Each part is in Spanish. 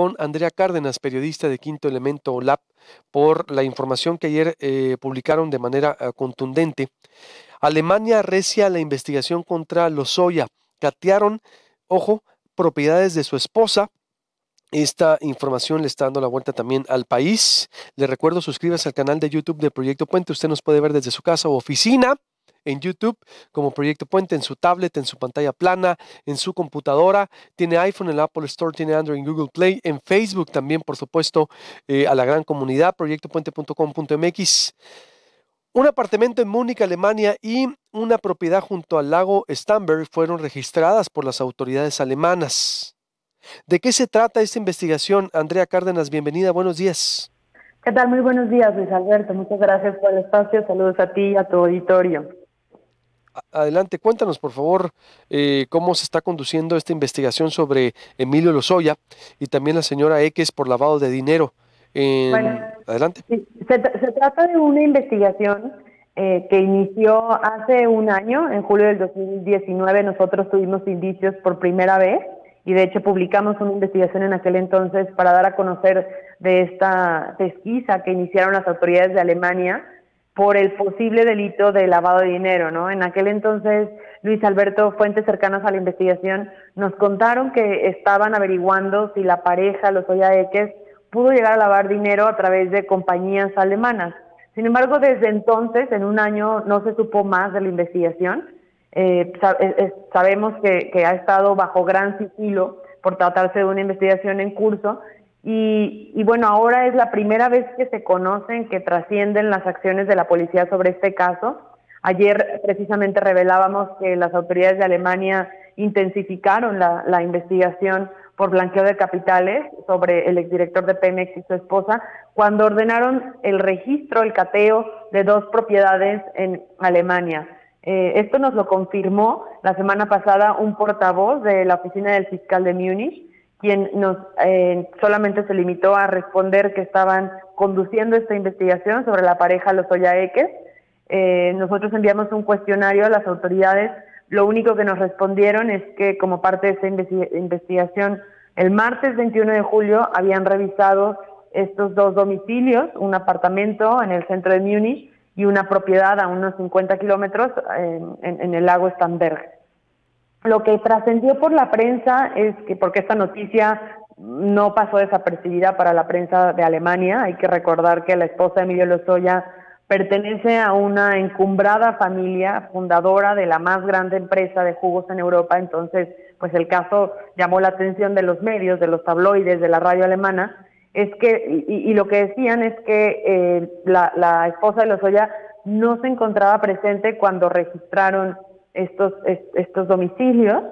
con Andrea Cárdenas, periodista de Quinto Elemento Lab, por la información que ayer eh, publicaron de manera eh, contundente. Alemania recia la investigación contra Lozoya. Catearon, ojo, propiedades de su esposa. Esta información le está dando la vuelta también al país. Le recuerdo, suscríbase al canal de YouTube de Proyecto Puente. Usted nos puede ver desde su casa o oficina en YouTube como Proyecto Puente, en su tablet, en su pantalla plana, en su computadora. Tiene iPhone en el Apple Store, tiene Android en Google Play, en Facebook también, por supuesto, eh, a la gran comunidad, proyectopuente.com.mx. Un apartamento en Múnich, Alemania y una propiedad junto al lago Stamberg fueron registradas por las autoridades alemanas. ¿De qué se trata esta investigación? Andrea Cárdenas, bienvenida, buenos días. ¿Qué tal? Muy buenos días, Luis Alberto. Muchas gracias por el espacio. Saludos a ti y a tu auditorio. Adelante, cuéntanos por favor eh, cómo se está conduciendo esta investigación sobre Emilio Lozoya y también la señora X por lavado de dinero. Adelante. se, trata de una investigación eh, que inició hace un año, en julio del 2019 nosotros tuvimos indicios por primera vez y de hecho publicamos una investigación en aquel entonces para dar a conocer de esta pesquisa que iniciaron las autoridades de Alemania por el posible delito de lavado de dinero, ¿no? En aquel entonces, Luis Alberto, fuentes cercanas a la investigación, nos contaron que estaban averiguando si la pareja, los Oyaeques, pudo llegar a lavar dinero a través de compañías alemanas. Sin embargo, desde entonces, en un año, no se supo más de la investigación. Eh, sabemos que, ha estado bajo gran sigilo por tratarse de una investigación en curso y, y, bueno, ahora es la primera vez que se conocen, que trascienden las acciones de la policía sobre este caso. Ayer precisamente revelábamos que las autoridades de Alemania intensificaron la, la investigación por blanqueo de capitales sobre el exdirector de Pemex y su esposa, cuando ordenaron el registro, el cateo de dos propiedades en Alemania. Eh, esto nos lo confirmó la semana pasada un portavoz de la oficina del fiscal de Múnich, quien nos eh, solamente se limitó a responder que estaban conduciendo esta investigación sobre la pareja Los Oyaeques. Eh, nosotros enviamos un cuestionario a las autoridades lo único que nos respondieron es que como parte de esta investigación, el martes 21 de julio habían revisado estos dos domicilios, un apartamento en el centro de Múnich y una propiedad a unos 50 kilómetros en, el lago Stamberg. Lo que trascendió por la prensa es que, porque esta noticia no pasó desapercibida para la prensa de Alemania, hay que recordar que la esposa de Emilio Lozoya Pertenece a una encumbrada familia fundadora de la más grande empresa de jugos en Europa, entonces pues el caso llamó la atención de los medios, de los tabloides, de la radio alemana, es que, y, lo que decían es que eh, la, esposa de Lozoya no se encontraba presente cuando registraron estos, estos domicilios,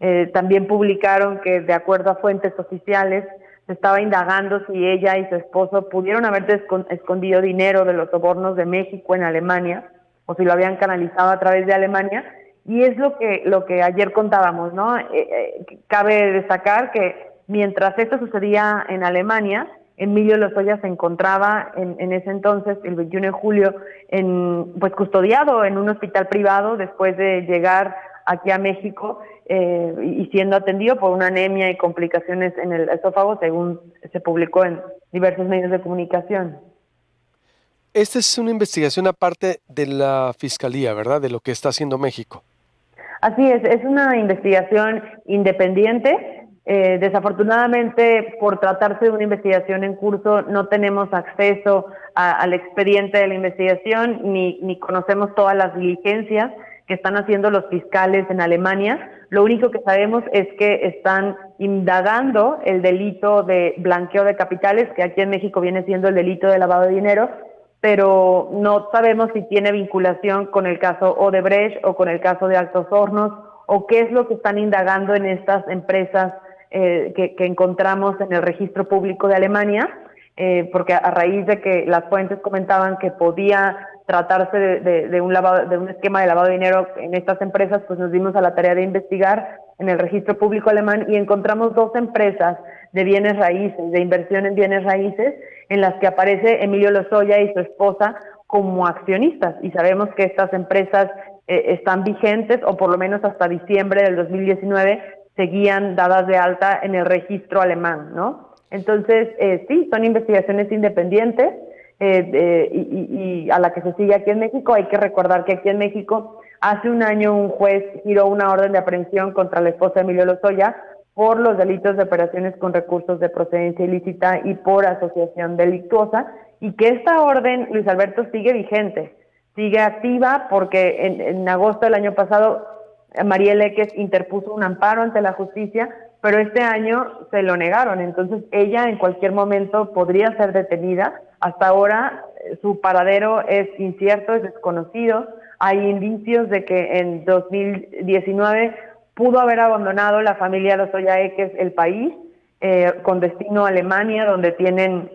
eh, también publicaron que de acuerdo a fuentes oficiales, se estaba indagando si ella y su esposo pudieron haber escondido dinero de los sobornos de México en Alemania o si lo habían canalizado a través de Alemania. Y es lo que, lo que ayer contábamos, ¿no? Eh, eh, cabe destacar que mientras esto sucedía en Alemania, Emilio Lozoya se encontraba en, en, ese entonces, el 21 de julio, en, pues custodiado en un hospital privado después de llegar aquí a México eh, y siendo atendido por una anemia y complicaciones en el esófago, según se publicó en diversos medios de comunicación. Esta es una investigación aparte de la Fiscalía, ¿verdad? De lo que está haciendo México. Así es, es una investigación independiente. Eh, desafortunadamente, por tratarse de una investigación en curso, no tenemos acceso al expediente de la investigación ni, ni conocemos todas las diligencias que están haciendo los fiscales en Alemania. Lo único que sabemos es que están indagando el delito de blanqueo de capitales, que aquí en México viene siendo el delito de lavado de dinero, pero no sabemos si tiene vinculación con el caso Odebrecht o con el caso de Altos Hornos, o qué es lo que están indagando en estas empresas eh, que, encontramos en el registro público de Alemania, eh, porque a raíz de que las fuentes comentaban que podía tratarse de, un lavado, de esquema de lavado de dinero en estas empresas, pues nos dimos a la tarea de investigar en el registro público alemán y encontramos dos empresas de bienes raíces, de inversión en bienes raíces, en las que aparece Emilio Lozoya y su esposa como accionistas. Y sabemos que estas empresas eh, están vigentes, o por lo menos hasta diciembre del 2019 seguían dadas de alta en el registro alemán, ¿no? Entonces, eh, sí, son investigaciones independientes eh, y, a la que se sigue aquí en México. Hay que recordar que aquí en México hace un año un juez giró una orden de aprehensión contra la esposa de Emilio Lozoya por los delitos de operaciones con recursos de procedencia ilícita y por asociación delictuosa y que esta orden, Luis Alberto, sigue vigente, sigue activa porque en, agosto del año pasado María Leques interpuso un amparo ante la justicia pero este año se lo negaron, entonces ella en cualquier momento podría ser detenida. Hasta ahora eh, su paradero es incierto, es desconocido. Hay indicios de que en 2019 pudo haber abandonado la familia Lozoya X el país eh, con destino a Alemania, donde tienen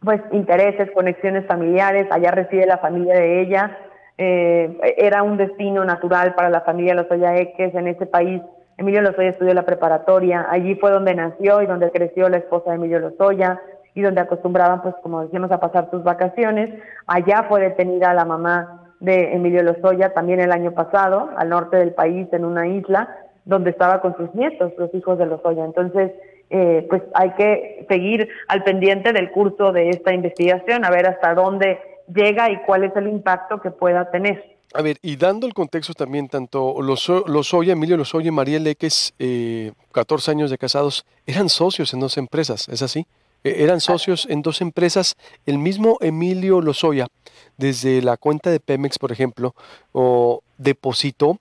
pues intereses, conexiones familiares. Allá reside la familia de ella. Eh, era un destino natural para la familia Lozoya X en ese país Emilio Lozoya estudió la preparatoria, allí fue donde nació y donde creció la esposa de Emilio Lozoya y donde acostumbraban, pues como decíamos, a pasar sus vacaciones. Allá fue detenida la mamá de Emilio Lozoya también el año pasado, al norte del país, en una isla, donde estaba con sus nietos, los hijos de Lozoya. Entonces, eh, pues hay que seguir al pendiente del curso de esta investigación, a ver hasta dónde llega y cuál es el impacto que pueda tener. A ver, y dando el contexto también, tanto Lozoya, Emilio Lozoya y María Leques, eh, 14 años de casados, eran socios en dos empresas, ¿es así? E, eran socios en dos empresas. El mismo Emilio Lozoya, desde la cuenta de Pemex, por ejemplo, o depositó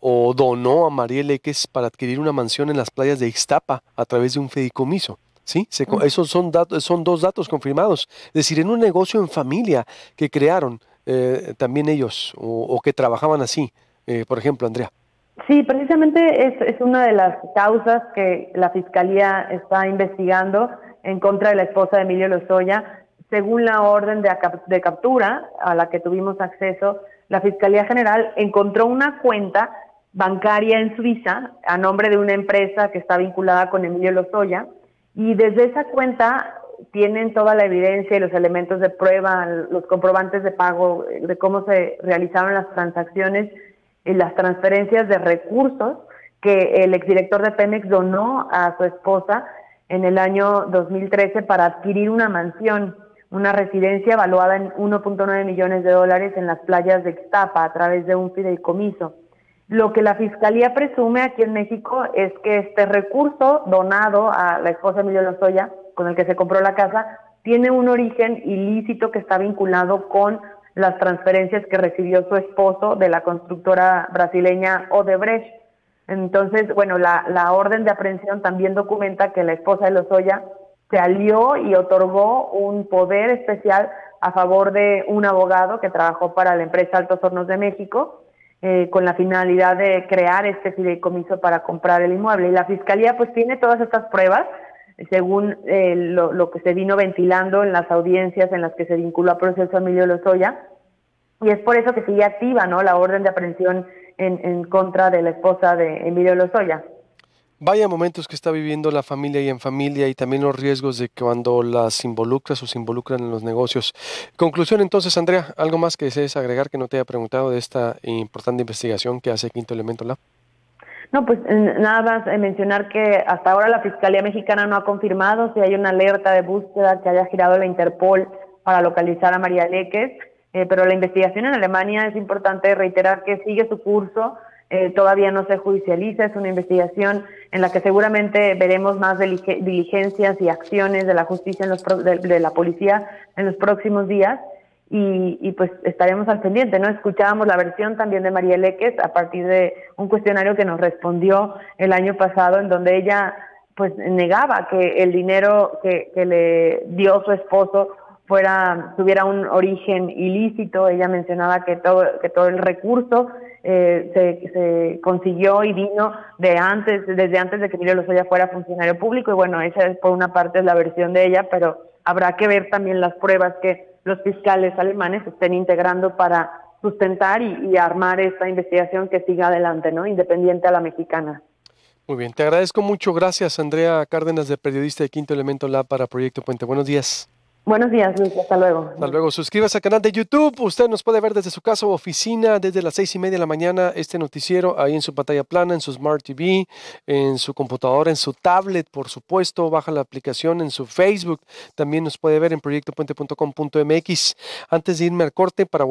o donó a María Leques para adquirir una mansión en las playas de Ixtapa a través de un fideicomiso. ¿Sí? esos son, datos, son dos datos confirmados. Es decir, en un negocio en familia que crearon eh, también ellos o, que trabajaban así, eh, por ejemplo, Andrea? Sí, precisamente es, es una de las causas que la Fiscalía está investigando en contra de la esposa de Emilio Lozoya. Según la orden de, de captura a la que tuvimos acceso, la Fiscalía General encontró una cuenta bancaria en Suiza a nombre de una empresa que está vinculada con Emilio Lozoya y desde esa cuenta tienen toda la evidencia y los elementos de prueba, los comprobantes de pago, de cómo se realizaron las transacciones y las transferencias de recursos que el exdirector de Pemex donó a su esposa en el año 2013 para adquirir una mansión, una residencia evaluada en 1.9 millones de dólares en las playas de Ixtapa a través de un fideicomiso. Lo que la Fiscalía presume aquí en México es que este recurso donado a la esposa Emilio Lozoya con el que se compró la casa, tiene un origen ilícito que está vinculado con las transferencias que recibió su esposo de la constructora brasileña Odebrecht. Entonces, bueno, la, la orden de aprehensión también documenta que la esposa de Lozoya se alió y otorgó un poder especial a favor de un abogado que trabajó para la empresa Altos Hornos de México, eh, con la finalidad de crear este fideicomiso para comprar el inmueble. Y la fiscalía pues tiene todas estas pruebas según eh, lo, que se vino ventilando en las audiencias en las que se vinculó a proceso Emilio Lozoya. Y es por eso que sigue activa ¿no? la orden de aprehensión en, en contra de la esposa de Emilio Lozoya. Vaya momentos que está viviendo la familia y en familia y también los riesgos de cuando las involucras o se involucran en los negocios. Conclusión entonces, Andrea, ¿algo más que desees agregar que no te haya preguntado de esta importante investigación que hace Quinto Elemento Lab? No, pues nada más eh, mencionar que hasta ahora la Fiscalía Mexicana no ha confirmado si hay una alerta de búsqueda que haya girado la Interpol para localizar a María Leques, eh, pero la investigación en Alemania es importante reiterar que sigue su curso, eh, todavía no se judicializa, es una investigación en la que seguramente veremos más diligencias y acciones de la justicia, en los de la policía en los próximos días y, pues estaremos al pendiente, ¿no? Escuchábamos la versión también de María Leques a partir de un cuestionario que nos respondió el año pasado en donde ella pues negaba que el dinero que, que le dio su esposo fuera tuviera un origen ilícito ella mencionaba que todo que todo el recurso eh, se, se, consiguió y vino de antes desde antes de que Emilio Lozoya fuera funcionario público y bueno esa es por una parte la versión de ella pero habrá que ver también las pruebas que los fiscales alemanes estén integrando para sustentar y, armar esta investigación que siga adelante, ¿no? Independiente a la mexicana. Muy bien, te agradezco mucho. Gracias, Andrea Cárdenas, de periodista de Quinto Elemento Lab para Proyecto Puente. Buenos días. Buenos días, Luis. Hasta luego. Hasta luego. Suscríbase al canal de YouTube. Usted nos puede ver desde su casa o oficina desde las seis y media de la mañana. Este noticiero ahí en su pantalla plana, en su Smart TV, en su computadora, en su tablet, por supuesto. Baja la aplicación en su Facebook. También nos puede ver en proyectopuente.com.mx. Antes de irme al corte, para